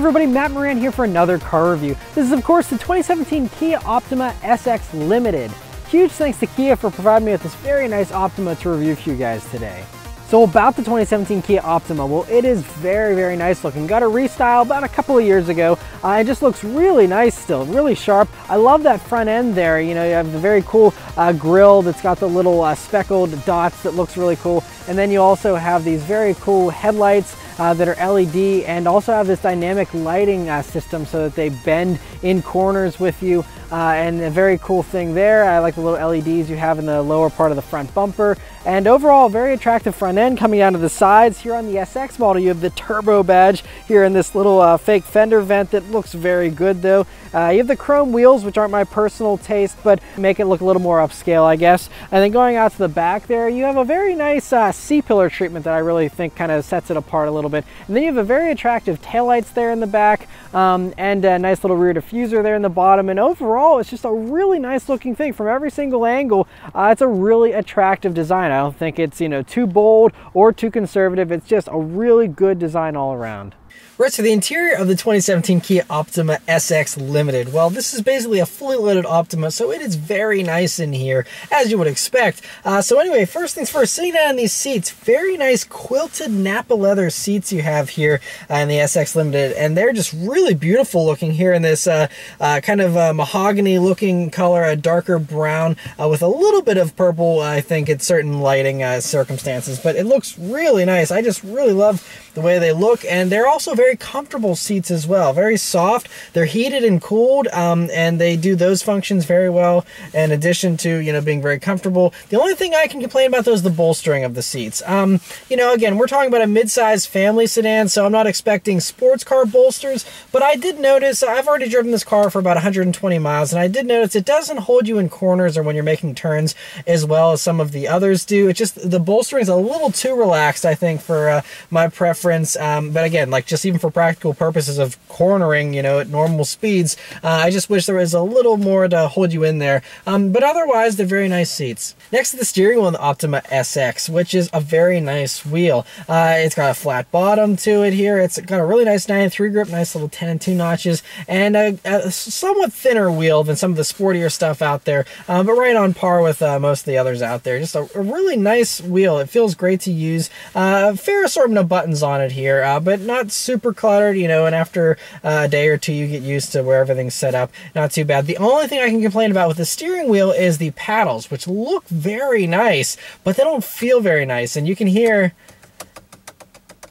Everybody, Matt Maran here for another car review. This is of course the 2017 Kia Optima SX Limited. Huge thanks to Kia for providing me with this very nice Optima to review for you guys today. So about the 2017 Kia Optima, well it is very, very nice looking. Got a restyle about a couple of years ago. Uh, it just looks really nice still, really sharp. I love that front end there. You know, you have the very cool uh, grille that's got the little uh, speckled dots that looks really cool. And then you also have these very cool headlights uh, that are LED and also have this dynamic lighting uh, system so that they bend in corners with you. Uh, and a very cool thing there, I like the little LEDs you have in the lower part of the front bumper. And overall, very attractive front end coming down to the sides. Here on the SX model, you have the turbo badge here in this little uh, fake fender vent that looks very good though. Uh, you have the chrome wheels, which aren't my personal taste, but make it look a little more upscale, I guess. And then going out to the back there, you have a very nice C-pillar treatment that I really think kind of sets it apart a little bit. And then you have a very attractive taillights there in the back, um, and a nice little rear diffuser there in the bottom. And overall, it's just a really nice looking thing from every single angle. Uh, it's a really attractive design. I don't think it's, you know, too bold or too conservative. It's just a really good design all around. Right, so the interior of the 2017 Kia Optima SX Limited. Well, this is basically a fully loaded Optima, so it is very nice in here, as you would expect. Uh, so anyway, first things first, sitting down in these seats, very nice quilted Nappa leather seats you have here uh, in the SX Limited, and they're just really beautiful looking here in this uh, uh kind of uh, mahogany looking color, a darker brown uh, with a little bit of purple, I think, in certain lighting circumstances, but it looks really nice. I just really love the way they look, and they're also very comfortable seats as well. Very soft. They're heated and cooled, um, and they do those functions very well. In addition to you know being very comfortable, the only thing I can complain about though is the bolstering of the seats. Um, you know, again, we're talking about a mid-sized family sedan, so I'm not expecting sports car bolsters. But I did notice I've already driven this car for about 120 miles, and I did notice it doesn't hold you in corners or when you're making turns as well as some of the others do. It's just the bolstering is a little too relaxed, I think, for uh, my preference. Um, but again, like just even for practical purposes of cornering, you know, at normal speeds. Uh, I just wish there was a little more to hold you in there. Um, but otherwise, they're very nice seats. Next to the steering wheel in the Optima SX, which is a very nice wheel. Uh, it's got a flat bottom to it here. It's got a really nice 9 3 grip, nice little 10 and 2 notches, and a, a somewhat thinner wheel than some of the sportier stuff out there, um, but right on par with uh, most of the others out there. Just a, a, really nice wheel. It feels great to use. Uh, fair assortment of buttons on it here, uh, but not super cluttered, you know, and after uh, a day or two, you get used to where everything's set up. Not too bad. The only thing I can complain about with the steering wheel is the paddles, which look very nice, but they don't feel very nice. And you can hear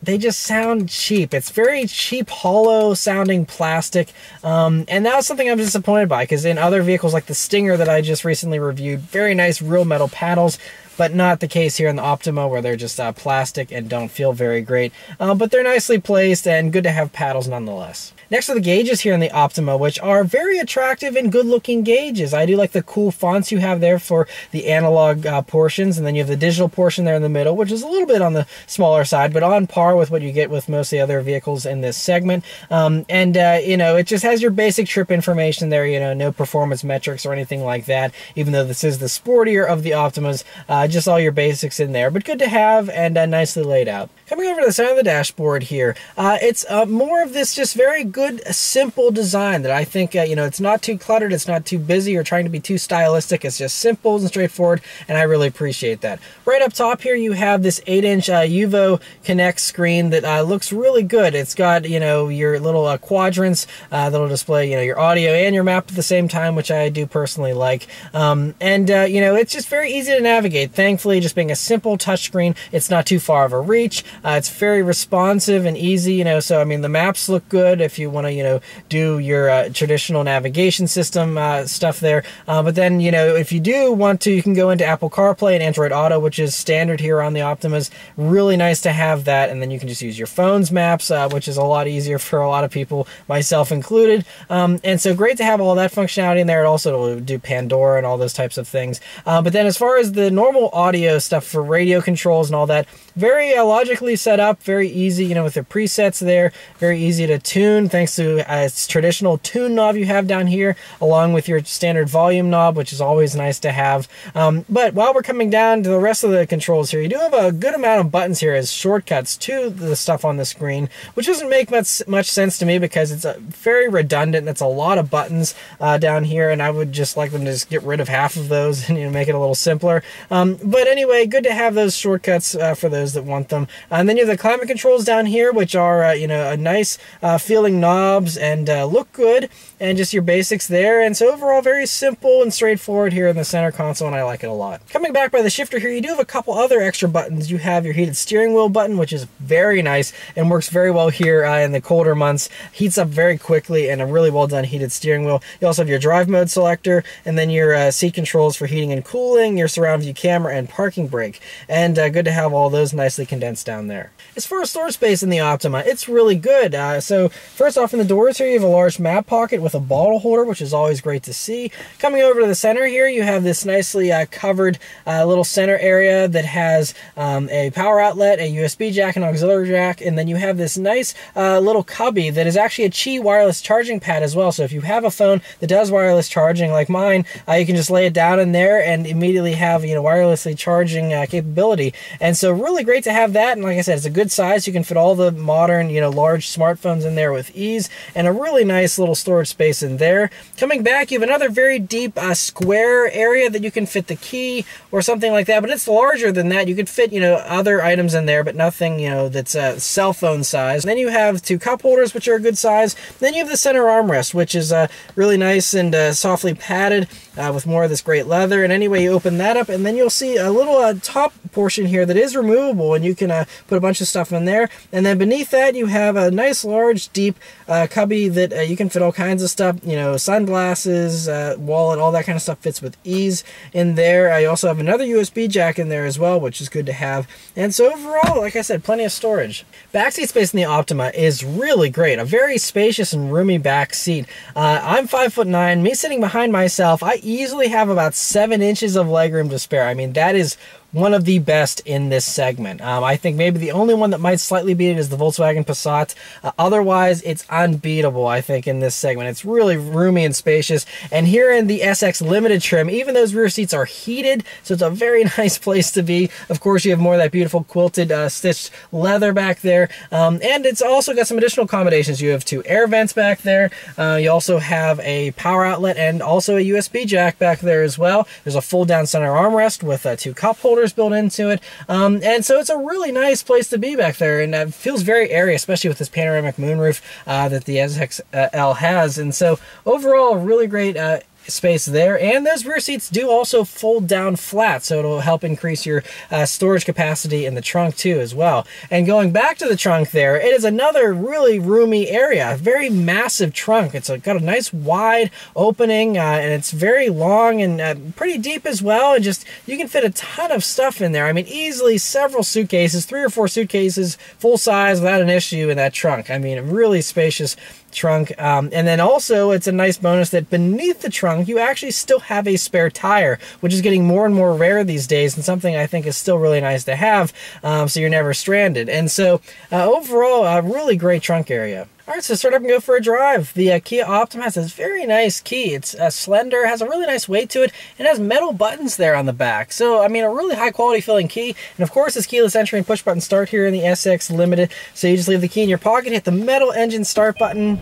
they just sound cheap. It's very cheap, hollow sounding plastic. Um, and that's something I'm disappointed by because in other vehicles like the Stinger that I just recently reviewed, very nice real metal paddles but not the case here in the Optima where they're just uh, plastic and don't feel very great. Uh, but they're nicely placed and good to have paddles nonetheless. Next are the gauges here in the Optima, which are very attractive and good looking gauges. I do like the cool fonts you have there for the analog uh, portions, and then you have the digital portion there in the middle, which is a little bit on the smaller side, but on par with what you get with most of the other vehicles in this segment. Um, and, uh, you know, it just has your basic trip information there, you know, no performance metrics or anything like that, even though this is the sportier of the Optimas, uh, just all your basics in there, but good to have and uh, nicely laid out. Coming over to the side of the dashboard here, uh, it's uh, more of this just very good, simple design that I think, uh, you know, it's not too cluttered, it's not too busy or trying to be too stylistic. It's just simple and straightforward, and I really appreciate that. Right up top here, you have this 8-inch uh, UVO Connect screen that uh, looks really good. It's got, you know, your little uh, quadrants that'll display, you know, your audio and your map at the same time, which I do personally like. Um, and, you know, it's just very easy to navigate. Thankfully, just being a simple touchscreen, it's not too far of a reach. Uh, it's very responsive and easy, you know, so I mean, the maps look good if you want to, you know, do your uh, traditional navigation system uh, stuff there. Uh, but then, you know, if you do want to, you can go into Apple CarPlay and Android Auto, which is standard here on the Optimas. Really nice to have that. And then you can just use your phone's maps, uh, which is a lot easier for a lot of people, myself included. Um, and so great to have all that functionality in there. It also will do Pandora and all those types of things. Uh, but then as far as the normal audio stuff for radio controls and all that. Very logically set up, very easy, you know, with the presets there, very easy to tune thanks to uh, its traditional tune knob you have down here, along with your standard volume knob, which is always nice to have. Um, but while we're coming down to the rest of the controls here, you do have a good amount of buttons here as shortcuts to the stuff on the screen, which doesn't make much, much sense to me because it's a very redundant. It's a lot of buttons uh, down here, and I would just like them to just get rid of half of those and you know, make it a little simpler. Um, but anyway, good to have those shortcuts uh, for those that want them. and then you have the climate controls down here, which are uh, you know a nice uh, feeling knobs and uh, look good, and just your basics there. And so overall, very simple and straightforward here in the center console, and I like it a lot. Coming back by the shifter here, you do have a couple other extra buttons. You have your heated steering wheel button, which is very nice and works very well here uh, in the colder months. Heats up very quickly and a really well done heated steering wheel. You also have your drive mode selector, and then your uh, seat controls for heating and cooling, your surround view camera, and parking brake. And uh, good to have all those nicely condensed down there. As far as storage space in the Optima, it's really good. Uh, so first off in the doors here, you have a large map pocket with a bottle holder, which is always great to see. Coming over to the center here, you have this nicely uh, covered uh, little center area that has um, a power outlet, a USB jack, and auxiliary jack, and then you have this nice uh, little cubby that is actually a Qi wireless charging pad as well. So if you have a phone that does wireless charging like mine, uh, you can just lay it down in there and immediately have you know wirelessly charging uh, capability. And so really great to have that. And like I said, it's a good size. You can fit all the modern you know large smartphones in there with ease, and a really nice little storage space in there. Coming back, you have another very deep uh, square area that you can fit the key or something like that. But it's larger than that. You could fit you know other items in there, but nothing you know that's a cell phone size. Then you have two cup holders, which are a good size. Then you have the center armrest, which is uh, really nice and uh, softly padded uh, with more of this great leather. And anyway, you open that up, and then you'll see a little uh, top portion here that is removable, and you can uh, put a bunch of stuff in there. And then beneath that, you have a nice, large, deep uh, cubby that uh, you can fit all kinds of stuff. You know, sunglasses, uh, wallet, all that kind of stuff fits with ease in there. I also have another USB jack in there as well, which is good to have. And so overall, like I said, plenty of storage. Backseat space in the Optima is really great. A very spacious and roomy back seat. I'm five foot nine. Me sitting behind myself, I easily have about seven inches of legroom to spare. I mean, that is one of the best in this segment. Um, I think maybe the only one that might slightly beat it is the Volkswagen Passat. Uh, otherwise, it's unbeatable, I think, in this segment. It's really roomy and spacious. And here in the SX Limited trim, even those rear seats are heated, so it's a very nice place to be. Of course, you have more of that beautiful quilted uh, stitched leather back there. Um, and it's also got some additional accommodations. You have two air vents back there. Uh, you also have a power outlet and also a USB jack back there as well. There's a full down center armrest with uh, two cup holders built into it. Um, and so it's a really nice place to be back there and it feels very airy, especially with this panoramic moonroof uh, that the SX L has. And so overall, really great uh, space there. And those rear seats do also fold down flat, so it'll help increase your uh, storage capacity in the trunk too as well. And going back to the trunk there, it is another really roomy area, very massive trunk. It's got a nice wide opening uh, and it's very long and uh, pretty deep as well. And just, you can fit a ton of stuff in there. I mean, easily several suitcases, three or four suitcases, full size without an issue in that trunk. I mean, really spacious trunk. Um, and then also, it's a nice bonus that beneath the trunk, you actually still have a spare tire, which is getting more and more rare these days, and something I think is still really nice to have, um, so you're never stranded. And so, uh, overall, a really great trunk area. All right, so start up and go for a drive. The uh, Kia Optima has this very nice key. It's uh, slender, has a really nice weight to it, and has metal buttons there on the back. So, I mean, a really high quality feeling key. And of course, it's keyless entry and push button start here in the SX Limited. So you just leave the key in your pocket, hit the metal engine start button,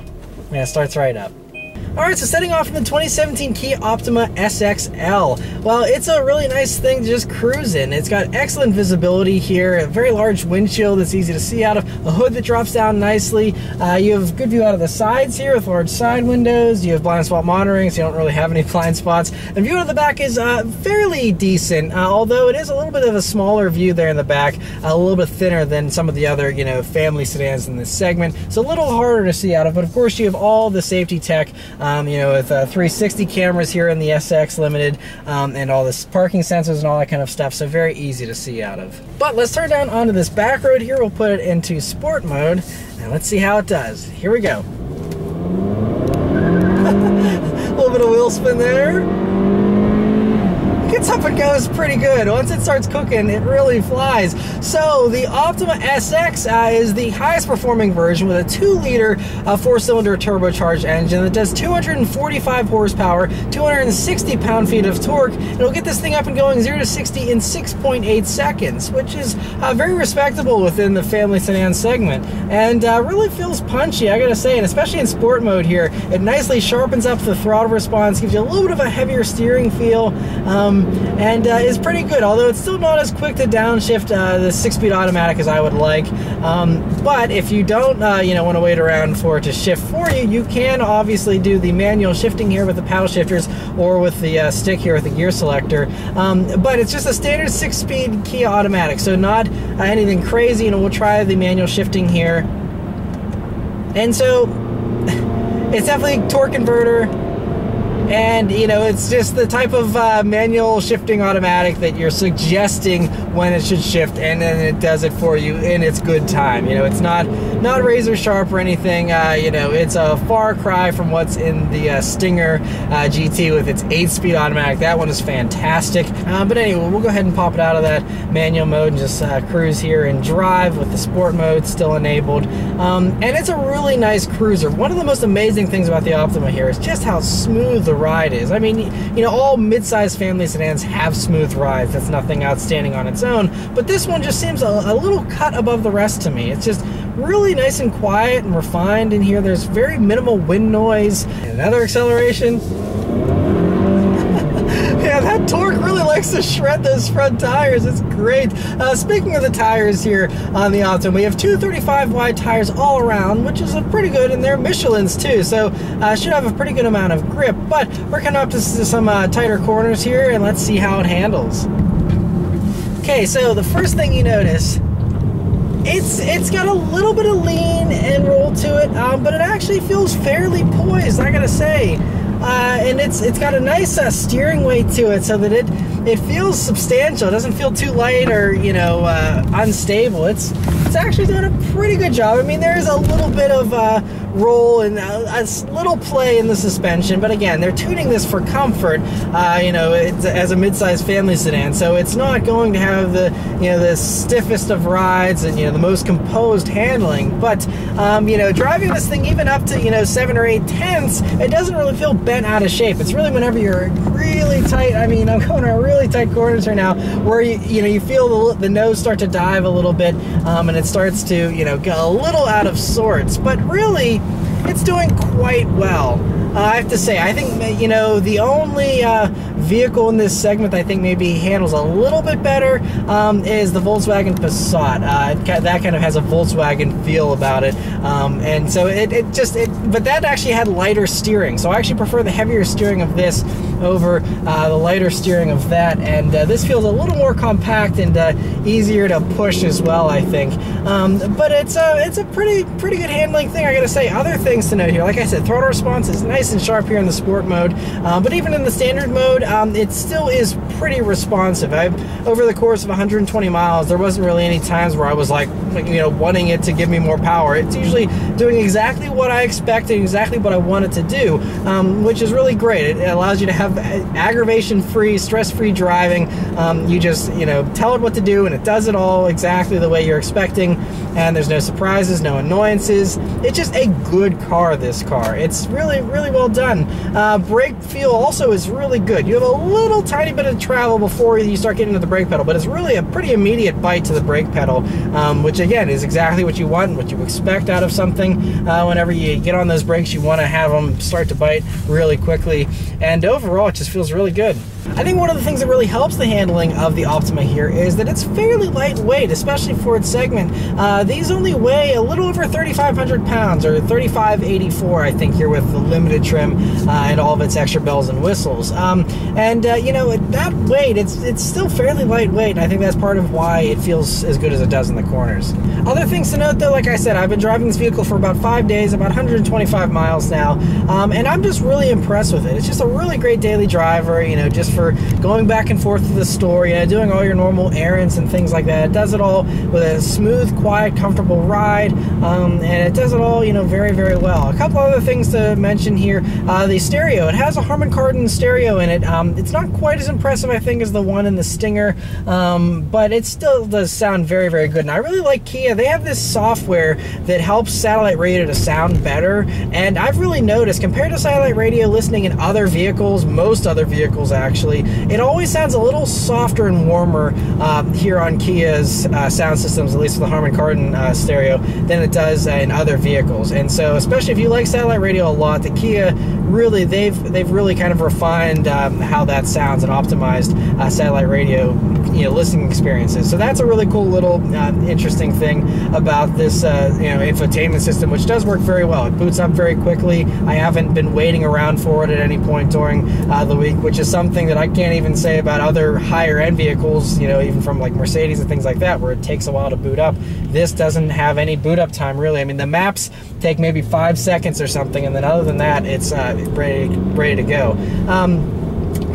and it starts right up. All right, so setting off from the 2017 Kia Optima SXL. Well, it's a really nice thing to just cruise in. It's got excellent visibility here, a very large windshield that's easy to see out of, a hood that drops down nicely. Uh, you have good view out of the sides here with large side windows. You have blind spot monitoring, so you don't really have any blind spots. And view out of the back is uh, fairly decent, uh, although it is a little bit of a smaller view there in the back, a little bit thinner than some of the other, you know, family sedans in this segment. It's a little harder to see out of, but of course you have all the safety tech um, you know, with uh, 360 cameras here in the SX Limited um, and all this parking sensors and all that kind of stuff. So very easy to see out of. But let's turn down onto this back road here. We'll put it into sport mode and let's see how it does. Here we go. a little bit of wheel spin there. Gets up and goes pretty good. Once it starts cooking, it really flies. So the Optima SX uh, is the highest performing version with a 2 liter uh, four cylinder turbocharged engine that does 245 horsepower, 260 pound feet of torque. And it'll get this thing up and going 0 to 60 in 6.8 seconds, which is uh, very respectable within the family sedan segment and uh, really feels punchy, I gotta say, and especially in sport mode here, it nicely sharpens up the throttle response, gives you a little bit of a heavier steering feel, um, and uh, is pretty good, although it's still not as quick to downshift uh, the six-speed automatic as I would like. Um, but if you don't, uh, you know, want to wait around for it to shift for you, you can obviously do the manual shifting here with the paddle shifters or with the uh, stick here with the gear selector. Um, but it's just a standard six-speed Kia automatic, so not uh, anything crazy. and we'll try the manual shifting here. And so it's definitely torque converter and you know it's just the type of uh, manual shifting automatic that you're suggesting when it should shift and then it does it for you in its good time you know it's not not razor sharp or anything uh, you know it's a far cry from what's in the uh, stinger uh, gt with its 8 speed automatic that one is fantastic uh, but anyway we'll go ahead and pop it out of that manual mode and just uh, cruise here and drive with the sport mode still enabled um, and it's a really nice cruiser one of the most amazing things about the optima here is just how smooth the ride is. I mean, you know, all mid-sized family sedans have smooth rides. That's nothing outstanding on its own. But this one just seems a, a little cut above the rest to me. It's just really nice and quiet and refined in here. There's very minimal wind noise. Another acceleration yeah, that torque really likes to shred those front tires. It's great. Uh, speaking of the tires here on the Optima, we have 235 wide tires all around, which is a pretty good, and they're Michelin's too, so uh, should have a pretty good amount of grip. But we're coming up to some uh, tighter corners here, and let's see how it handles. Okay, so the first thing you notice it's it's got a little bit of lean and roll to it, um, but it actually feels fairly poised. I gotta say, uh, and it's it's got a nice uh, steering weight to it, so that it it feels substantial. It doesn't feel too light or you know uh, unstable. It's it's actually doing a pretty good job. I mean, there is a little bit of uh, roll and a, a, little play in the suspension, but again, they're tuning this for comfort. Uh, you know, as a mid-sized family sedan, so it's not going to have the you know the stiffest of rides and you know the most composed handling. But um, you know, driving this thing even up to you know seven or eight tenths, it doesn't really feel bent out of shape. It's really whenever you're really tight. I mean, I'm going around really tight corners right now, where you you know you feel the, the nose start to dive a little bit, um, and it starts to you know get a little out of sorts. But really it's doing quite well. Uh, I have to say, I think, you know, the only uh, vehicle in this segment I think maybe handles a little bit better um, is the Volkswagen Passat. Uh, that kind of has a Volkswagen feel about it. Um, and so it, it just, it, but that actually had lighter steering. So I actually prefer the heavier steering of this over uh, the lighter steering of that. And uh, this feels a little more compact and uh, easier to push as well, I think. Um, but it's a, it's a pretty, pretty good handling thing, I gotta say. Other things to note here, like I said, throttle response is nice and sharp here in the sport mode, uh, but even in the standard mode, um, it still is pretty responsive. I've, over the course of 120 miles, there wasn't really any times where I was like, you know, wanting it to give me more power. It's usually doing exactly what I expected, exactly what I wanted to do, um, which is really great. It allows you to have aggravation-free, stress-free driving. Um, you just, you know, tell it what to do, and it does it all exactly the way you're expecting, and there's no surprises, no annoyances. It's just a good car, this car. It's really, really well done. Uh, brake feel also is really good. You have a little tiny bit of travel before you start getting to the brake pedal, but it's really a pretty immediate bite to the brake pedal, um, which again is exactly what you want, what you expect out of something. Uh, whenever you get on those brakes, you want to have them start to bite really quickly, and overall, it just feels really good. I think one of the things that really helps the handling of the Optima here is that it's fairly lightweight, especially for its segment. Uh, these only weigh a little over 3,500 pounds, or 3,584, I think, here with the limited trim uh, and all of its extra bells and whistles. Um, and uh, you know, that weight, it's it's still fairly lightweight, and I think that's part of why it feels as good as it does in the corners. Other things to note, though, like I said, I've been driving this vehicle for about five days, about 125 miles now, um, and I'm just really impressed with it. It's just a really great daily driver, you know, just for going back and forth to the store, you know, doing all your normal errands and things like that. It does it all with a smooth, quiet, comfortable ride, um, and it does it all, you know, very, very well. A couple other things to mention here: uh, the stereo. It has a Harman Kardon stereo in it. Um, it's not quite as impressive, I think, as the one in the Stinger, um, but it still does sound very, very good. And I really like Kia. They have this software that helps satellite radio to sound better, and I've really noticed compared to satellite radio listening in other vehicles, most other vehicles actually, it always sounds a little softer and warmer uh, here on Kia's uh, sound systems, at least with the Harman Kardon uh, stereo, than it does in other vehicles. And so, especially if you like satellite radio a lot, the Kia really they've they've really kind of refined um, how that sounds and optimized uh, satellite radio you know listening experiences. So that's a really cool little uh, interesting thing about this uh, you know infotainment system, which does work very well. It boots up very quickly. I haven't been waiting around for it at any point during uh, the week, which is something that I can't even say about other higher end vehicles. You know, even from like Mercedes and things like that, where it takes a while to boot up. This doesn't have any boot up time really. I mean, the maps take maybe five seconds or something, and then other than that, it's uh, ready ready to go. Um,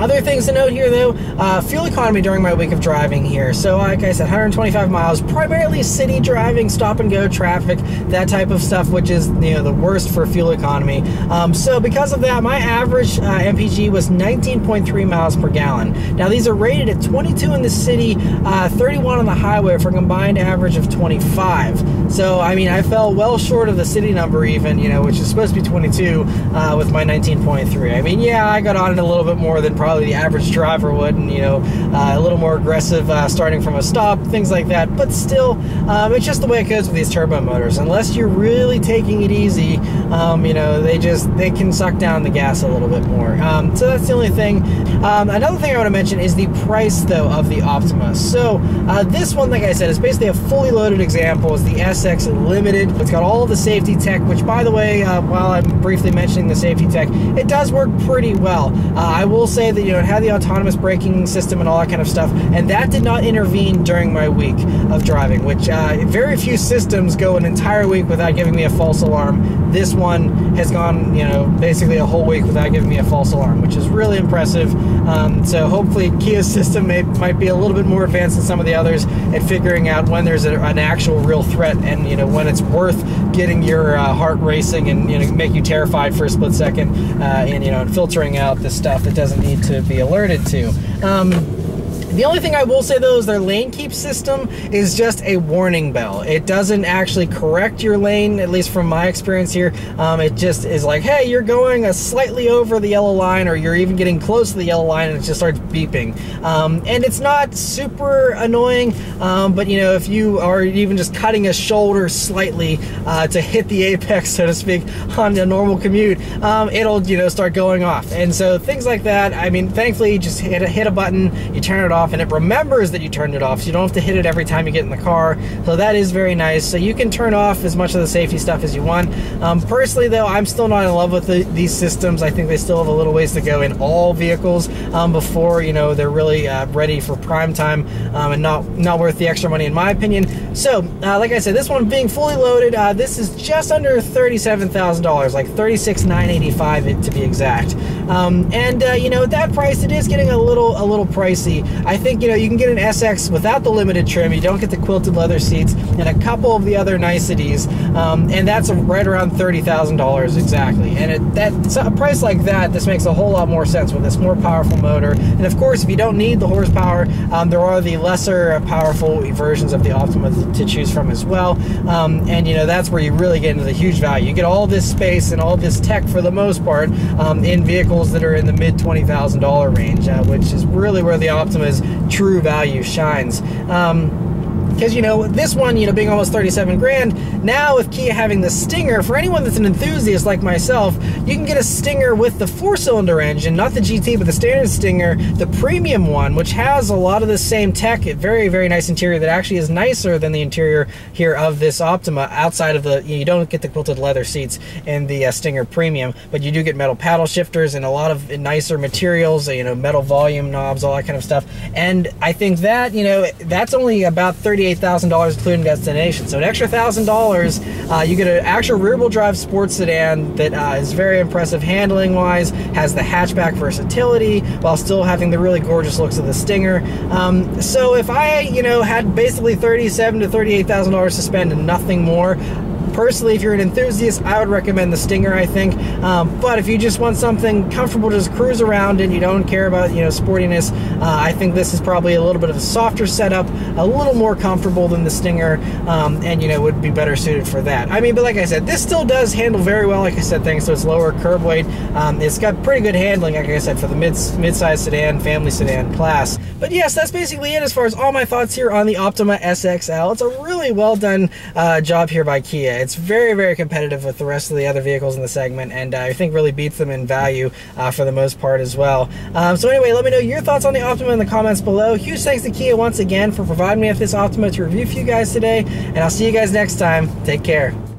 other things to note here, though, uh, fuel economy during my week of driving here. So, like I said, 125 miles, primarily city driving, stop and go traffic, that type of stuff, which is you know the worst for fuel economy. Um, so, because of that, my average uh, MPG was 19.3 miles per gallon. Now, these are rated at 22 in the city, uh, 31 on the highway for a combined average of 25. So, I mean, I fell well short of the city number, even you know, which is supposed to be 22 uh, with my 19.3. I mean, yeah, I got on it a little bit more than probably probably the average driver would, and you know, uh, a little more aggressive uh, starting from a stop, things like that. But still, um, it's just the way it goes with these turbo motors. Unless you're really taking it easy, um, you know, they just they can suck down the gas a little bit more. Um, so that's the only thing. Um, another thing I want to mention is the price though of the Optima. So uh, this one, like I said, is basically a fully loaded example. It's the SX Limited. It's got all the safety tech, which by the way, uh, while I'm briefly mentioning the safety tech, it does work pretty well. Uh, I will say that you know, it had the autonomous braking system and all that kind of stuff, and that did not intervene during my week of driving, which uh, very few systems go an entire week without giving me a false alarm. This one has gone, you know, basically a whole week without giving me a false alarm, which is really impressive. Um, so hopefully Kia's system may, might be a little bit more advanced than some of the others at figuring out when there's a, an actual real threat and, you know, when it's worth getting your uh, heart racing and, you know, make you terrified for a split second uh, and, you know, filtering out the stuff that doesn't need to be alerted to. Um, the only thing I will say though is their lane keep system is just a warning bell. It doesn't actually correct your lane, at least from my experience here. Um, it just is like, hey, you're going a slightly over the yellow line, or you're even getting close to the yellow line, and it just starts beeping. Um, and it's not super annoying, um, but you know, if you are even just cutting a shoulder slightly uh, to hit the apex, so to speak, on a normal commute, um, it'll you know start going off. And so things like that. I mean, thankfully, just hit a, hit a button, you turn it off off and it remembers that you turned it off so you don't have to hit it every time you get in the car. So that is very nice. So you can turn off as much of the safety stuff as you want. Um, personally though I'm still not in love with the, these systems. I think they still have a little ways to go in all vehicles um, before you know they're really uh, ready for prime time um, and not not worth the extra money in my opinion. So uh, like I said this one being fully loaded uh, this is just under $37,000 like $36,985 to be exact. Um, and uh, you know at that price it is getting a little a little pricey think, you know, you can get an SX without the limited trim. You don't get the quilted leather seats and a couple of the other niceties. Um, and that's right around $30,000 exactly. And it, that a price like that, this makes a whole lot more sense with this more powerful motor. And of course, if you don't need the horsepower, um, there are the lesser powerful versions of the Optima to choose from as well. Um, and, you know, that's where you really get into the huge value. You get all this space and all this tech for the most part um, in vehicles that are in the mid $20,000 range, uh, which is really where the Optima is true value shines. Um, because you know this one you know being almost 37 grand now with kia having the stinger for anyone that's an enthusiast like myself you can get a stinger with the four cylinder engine not the gt but the standard stinger the premium one which has a lot of the same tech very very nice interior that actually is nicer than the interior here of this optima outside of the you don't get the quilted leather seats in the uh, stinger premium but you do get metal paddle shifters and a lot of nicer materials you know metal volume knobs all that kind of stuff. And i think that you know that's only about 30 $38,000 including destination. So an extra $1,000, uh, you get an actual rear-wheel drive sports sedan that uh, is very impressive handling-wise, has the hatchback versatility, while still having the really gorgeous looks of the Stinger. Um, so if I, you know, had basically 37 to $38,000 to spend and nothing more, Personally, if you're an enthusiast, I would recommend the Stinger, I think. Um, but if you just want something comfortable to just cruise around and you don't care about, you know, sportiness, uh, I think this is probably a little bit of a softer setup, a little more comfortable than the Stinger, um, and, you know, would be better suited for that. I mean, but like I said, this still does handle very well, like I said, thanks to its lower curb weight. Um, it's got pretty good handling, like I said, for the mid, mid-size sedan, family sedan class. But yes, that's basically it as far as all my thoughts here on the Optima SXL. It's a really well done uh, job here by Kia. It's very, very competitive with the rest of the other vehicles in the segment, and uh, I think really beats them in value uh, for the most part as well. Um, so anyway, let me know your thoughts on the Optima in the comments below. Huge thanks to Kia once again for providing me with this Optima to review for you guys today, and I'll see you guys next time. Take care.